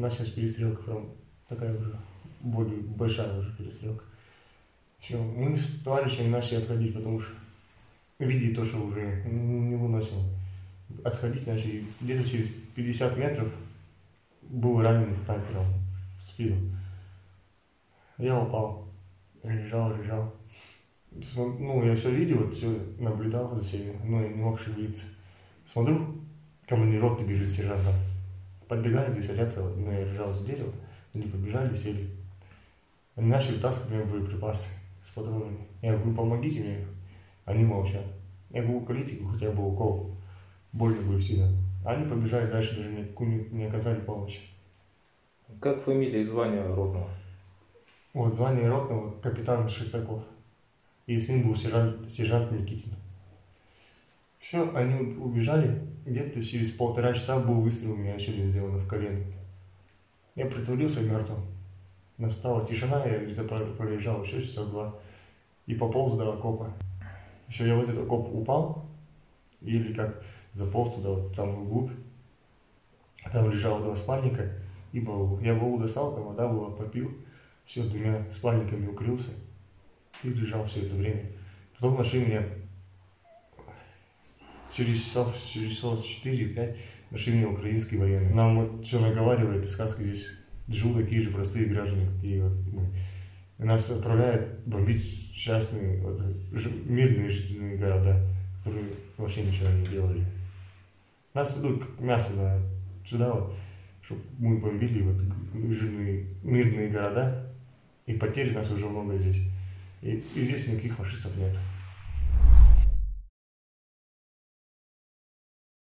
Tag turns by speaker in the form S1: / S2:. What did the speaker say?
S1: началась перестрелка, прям такая уже более большая уже перестрелка. Все, мы с товарищами начали отходить, потому что видели то, что уже не выносим. Отходить начали. Где-то через 50 метров был раненый снайпером в спину. Я упал, лежал, лежал. Ну, я все видел, все наблюдал за всеми, но я не мог шевелиться. Смотрю, ко мне роты бежит сержант. Подбегает здесь, садятся, вот, ну, я лежал с дерева, они побежали, сели. Они начали вытаскивать мне боеприпасы с патронами. Я говорю, помогите мне. Они молчат. Я говорю, уколите хотя бы укол. Больно будет сильно. Они побежали дальше, даже мне не оказали помощи.
S2: Как фамилия и звание ротного?
S1: Вот звание ротного капитан Шестаков. И с ним был сержант, сержант Никитин. Все, они убежали. Где-то через полтора часа был выстрел у меня еще сделан в колено. Я притворился мертвым. Настала тишина, я где-то пролежал еще часа два. И пополз до окопа. Еще я в этот окоп упал. Или как заполз туда, вот самую глубь. Там лежало два спальника и баул. Я баул достал, там вода была, попил. Все, двумя спальниками укрылся. И лежал все это время. Потом нашли меня через часов, через часов 4-5 нашли меня украинские военные. Нам вот все наговаривает, и сказка здесь живут такие же простые граждане, какие вот мы. И нас отправляют бомбить частные, вот, мирные жительные города, которые вообще ничего не делали. Нас идут как мясо на, сюда вот, чтобы мы бомбили вот, жирные, мирные города, и потерь нас уже много здесь. И, и здесь никаких фашистов нет.